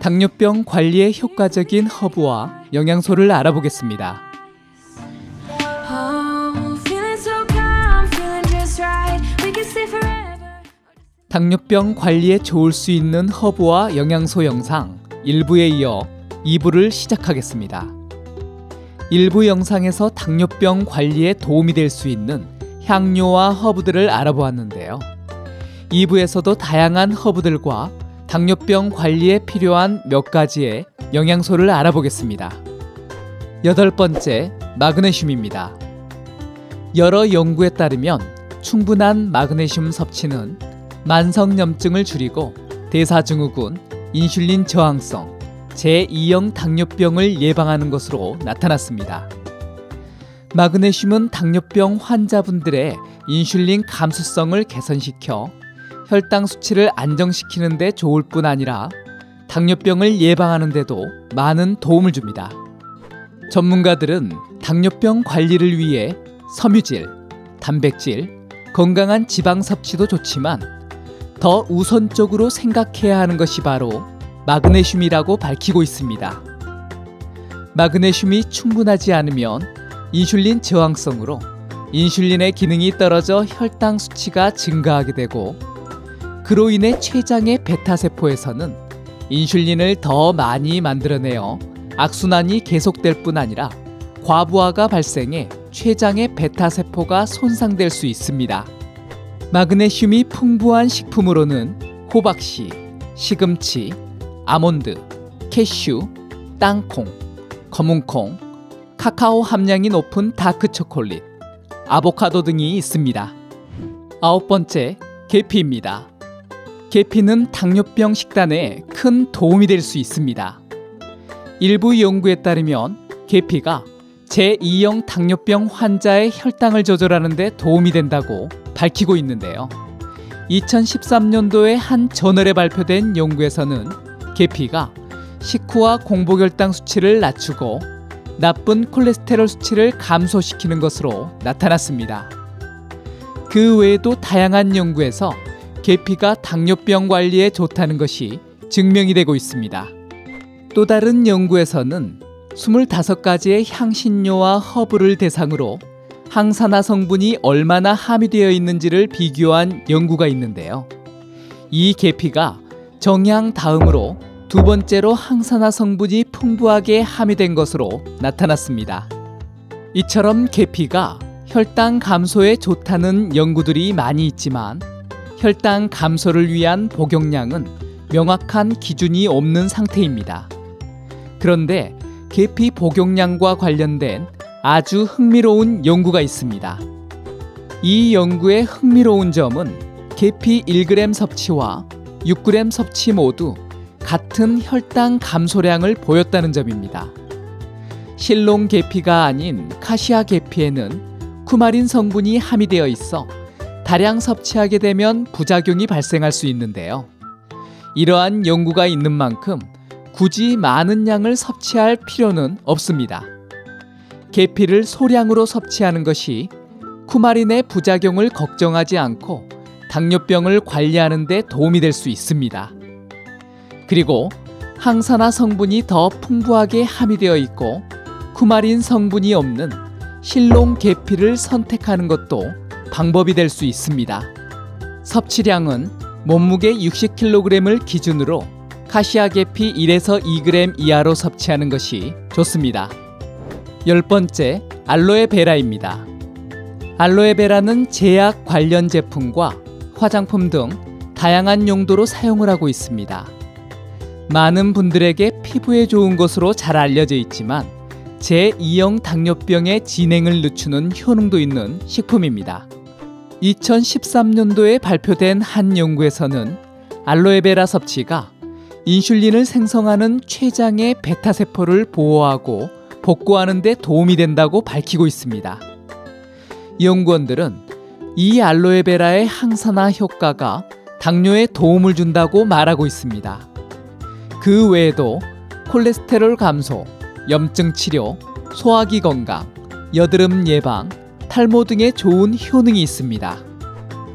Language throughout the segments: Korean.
당뇨병 관리에 효과적인 허브와 영양소를 알아보겠습니다. 당뇨병 관리에 좋을 수 있는 허브와 영양소 영상 1부에 이어 2부를 시작하겠습니다. 1부 영상에서 당뇨병 관리에 도움이 될 수 있는 향료와 허브들을 알아보았는데요. 2부에서도 다양한 허브들과 당뇨병 관리에 필요한 몇 가지의 영양소를 알아보겠습니다. 여덟 번째, 마그네슘입니다. 여러 연구에 따르면 충분한 마그네슘 섭취는 만성염증을 줄이고 대사증후군, 인슐린 저항성, 제2형 당뇨병을 예방하는 것으로 나타났습니다. 마그네슘은 당뇨병 환자분들의 인슐린 감수성을 개선시켜 혈당 수치를 안정시키는 데 좋을 뿐 아니라 당뇨병을 예방하는 데도 많은 도움을 줍니다. 전문가들은 당뇨병 관리를 위해 섬유질, 단백질, 건강한 지방 섭취도 좋지만 더 우선적으로 생각해야 하는 것이 바로 마그네슘이라고 밝히고 있습니다. 마그네슘이 충분하지 않으면 인슐린 저항성으로 인슐린의 기능이 떨어져 혈당 수치가 증가하게 되고 그로 인해 췌장의 베타세포에서는 인슐린을 더 많이 만들어내어 악순환이 계속될 뿐 아니라 과부하가 발생해 췌장의 베타세포가 손상될 수 있습니다. 마그네슘이 풍부한 식품으로는 호박씨, 시금치, 아몬드, 캐슈, 땅콩, 검은콩, 카카오 함량이 높은 다크 초콜릿, 아보카도 등이 있습니다. 아홉 번째, 계피입니다. 계피는 당뇨병 식단에 큰 도움이 될 수 있습니다. 일부 연구에 따르면 계피가 제2형 당뇨병 환자의 혈당을 조절하는 데 도움이 된다고 밝히고 있는데요. 2013년도에 한 저널에 발표된 연구에서는 계피가 식후와 공복혈당 수치를 낮추고 나쁜 콜레스테롤 수치를 감소시키는 것으로 나타났습니다. 그 외에도 다양한 연구에서 계피가 당뇨병 관리에 좋다는 것이 증명이 되고 있습니다. 또 다른 연구에서는 25가지의 향신료와 허브를 대상으로 항산화 성분이 얼마나 함유되어 있는지를 비교한 연구가 있는데요. 이 계피가 정향 다음으로 두 번째로 항산화 성분이 풍부하게 함유된 것으로 나타났습니다. 이처럼 계피가 혈당 감소에 좋다는 연구들이 많이 있지만 혈당 감소를 위한 복용량은 명확한 기준이 없는 상태입니다. 그런데 계피 복용량과 관련된 아주 흥미로운 연구가 있습니다. 이 연구의 흥미로운 점은 계피 1g 섭취와 6g 섭취 모두 같은 혈당 감소량을 보였다는 점입니다. 실롱 계피가 아닌 카시아 계피에는 쿠마린 성분이 함유되어 있어 다량 섭취하게 되면 부작용이 발생할 수 있는데요. 이러한 연구가 있는 만큼 굳이 많은 양을 섭취할 필요는 없습니다. 계피를 소량으로 섭취하는 것이 쿠마린의 부작용을 걱정하지 않고 당뇨병을 관리하는 데 도움이 될 수 있습니다. 그리고 항산화 성분이 더 풍부하게 함유되어 있고 쿠마린 성분이 없는 실롱 계피를 선택하는 것도 방법이 될 수 있습니다. 섭취량은 몸무게 60kg을 기준으로 카시아 계피 1에서 2g 이하로 섭취하는 것이 좋습니다. 열 번째, 알로에베라입니다. 알로에베라는 제약 관련 제품과 화장품 등 다양한 용도로 사용을 하고 있습니다. 많은 분들에게 피부에 좋은 것으로 잘 알려져 있지만 제2형 당뇨병의 진행을 늦추는 효능도 있는 식품입니다. 2013년도에 발표된 한 연구에서는 알로에베라 섭취가 인슐린을 생성하는 췌장의 베타세포를 보호하고 복구하는 데 도움이 된다고 밝히고 있습니다. 연구원들은 이 알로에베라의 항산화 효과가 당뇨에 도움을 준다고 말하고 있습니다. 그 외에도 콜레스테롤 감소, 염증 치료, 소화기 건강, 여드름 예방, 탈모 등의 좋은 효능이 있습니다.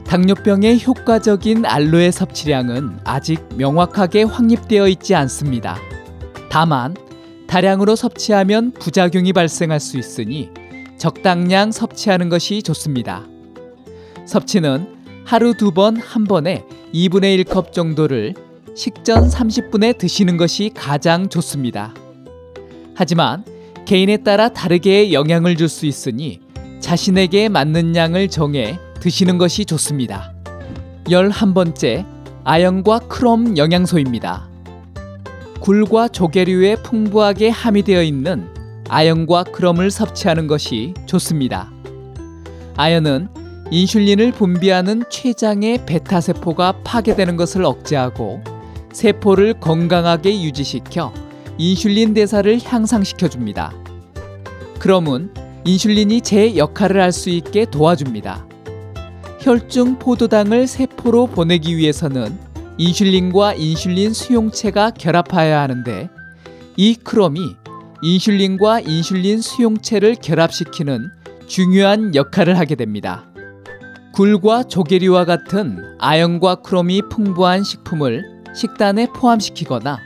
당뇨병에 효과적인 알로에 섭취량은 아직 명확하게 확립되어 있지 않습니다. 다만 다량으로 섭취하면 부작용이 발생할 수 있으니 적당량 섭취하는 것이 좋습니다. 섭취는 하루 두 번 한 번에 2분의 1컵 정도를 식전 30분에 드시는 것이 가장 좋습니다. 하지만 개인에 따라 다르게 영향을 줄 수 있으니 자신에게 맞는 양을 정해 드시는 것이 좋습니다. 11번째, 아연과 크롬 영양소입니다. 굴과 조개류에 풍부하게 함유되어 있는 아연과 크롬을 섭취하는 것이 좋습니다. 아연은 인슐린을 분비하는 췌장의 베타 세포가 파괴되는 것을 억제하고 세포를 건강하게 유지시켜 인슐린 대사를 향상시켜 줍니다. 크롬은 인슐린이 제 역할을 할 수 있게 도와줍니다. 혈중 포도당을 세포로 보내기 위해서는 인슐린과 인슐린 수용체가 결합하여야 하는데 이 크롬이 인슐린과 인슐린 수용체를 결합시키는 중요한 역할을 하게 됩니다. 굴과 조개류와 같은 아연과 크롬이 풍부한 식품을 식단에 포함시키거나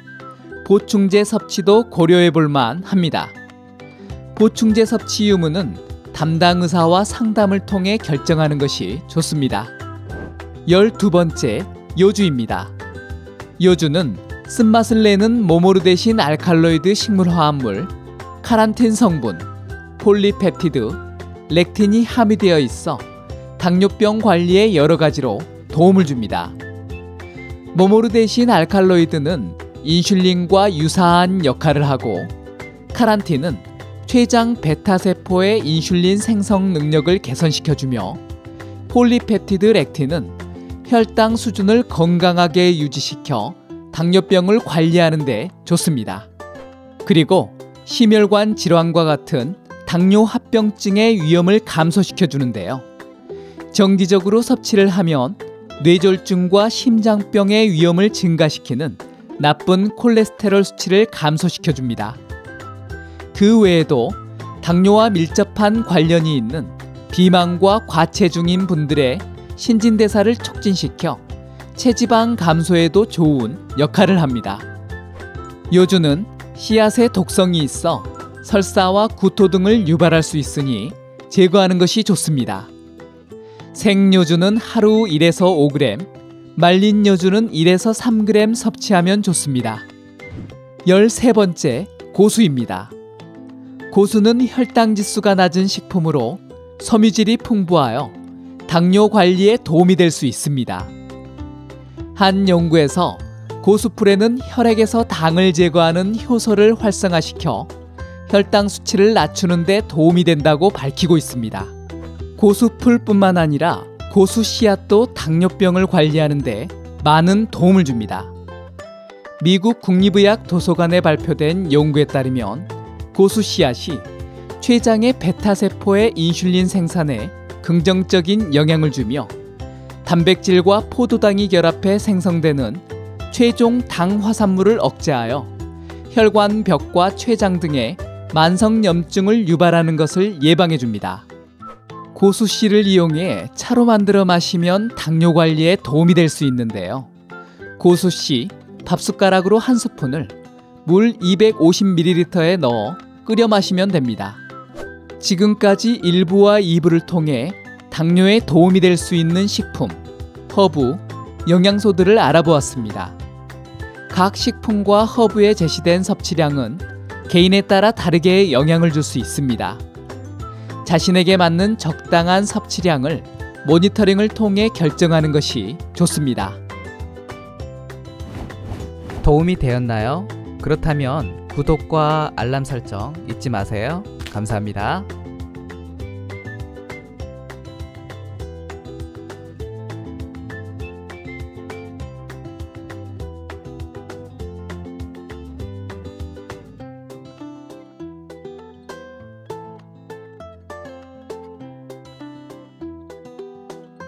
보충제 섭취도 고려해 볼 만 합니다. 보충제 섭취 유무는 담당 의사와 상담을 통해 결정하는 것이 좋습니다. 12번째, 여주입니다. 여주는 쓴맛을 내는 모모르데신 알칼로이드 식물 화합물, 카란틴 성분, 폴리펩티드, 렉틴이 함유되어 있어 당뇨병 관리에 여러 가지로 도움을 줍니다. 모모르데신 알칼로이드는 인슐린과 유사한 역할을 하고 카란틴은 췌장 베타 세포의 인슐린 생성 능력을 개선시켜주며 폴리펩티드 렉틴은 혈당 수준을 건강하게 유지시켜 당뇨병을 관리하는 데 좋습니다. 그리고 심혈관 질환과 같은 당뇨 합병증의 위험을 감소시켜 주는데요. 정기적으로 섭취를 하면 뇌졸중과 심장병의 위험을 증가시키는 나쁜 콜레스테롤 수치를 감소시켜 줍니다. 그 외에도 당뇨와 밀접한 관련이 있는 비만과 과체중인 분들의 신진대사를 촉진시켜 체지방 감소에도 좋은 역할을 합니다. 요주는 씨앗의 독성이 있어 설사와 구토 등을 유발할 수 있으니 제거하는 것이 좋습니다. 생요주는 하루 1에서 5g, 말린 요주는 1에서 3g 섭취하면 좋습니다. 13번째, 고수입니다. 고수는 혈당 지수가 낮은 식품으로 섬유질이 풍부하여 당뇨 관리에 도움이 될 수 있습니다. 한 연구에서 고수풀에는 혈액에서 당을 제거하는 효소를 활성화시켜 혈당 수치를 낮추는 데 도움이 된다고 밝히고 있습니다. 고수풀뿐만 아니라 고수 씨앗도 당뇨병을 관리하는 데 많은 도움을 줍니다. 미국 국립의학 도서관에 발표된 연구에 따르면 고수 씨앗이 췌장의 베타 세포의 인슐린 생산에 긍정적인 영향을 주며 단백질과 포도당이 결합해 생성되는 최종 당 화산물을 억제하여 혈관 벽과 췌장 등의 만성 염증을 유발하는 것을 예방해 줍니다. 고수 씨를 이용해 차로 만들어 마시면 당뇨 관리에 도움이 될 수 있는데요. 고수 씨 밥숟가락으로 한 스푼을 물 250ml에 넣어 끓여 마시면 됩니다. 지금까지 1부와 2부를 통해 당뇨에 도움이 될 수 있는 식품, 허브, 영양소들을 알아보았습니다. 각 식품과 허브에 제시된 섭취량은 개인에 따라 다르게 영향을 줄 수 있습니다. 자신에게 맞는 적당한 섭취량을 모니터링을 통해 결정하는 것이 좋습니다. 도움이 되었나요? 그렇다면 구독과 알람 설정 잊지 마세요. 감사합니다.